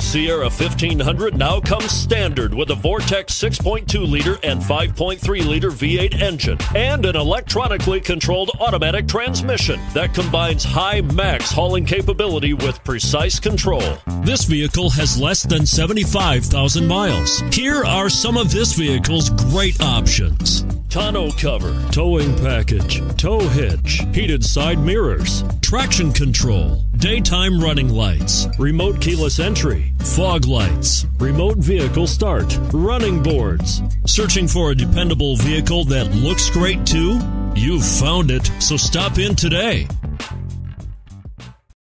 Sierra 1500 now comes standard with a Vortec 6.2 liter and 5.3 liter V8 engine and an electronically controlled automatic transmission that combines high max hauling capability with precise control. This vehicle has less than 75,000 miles. Here are some of this vehicle's great options tonneau cover, towing package, tow hitch, heated side mirrors, traction control, daytime running lights, remote keyless entry, fog lights, remote vehicle start, running boards. Searching for a dependable vehicle that looks great too? You've found it, so stop in today.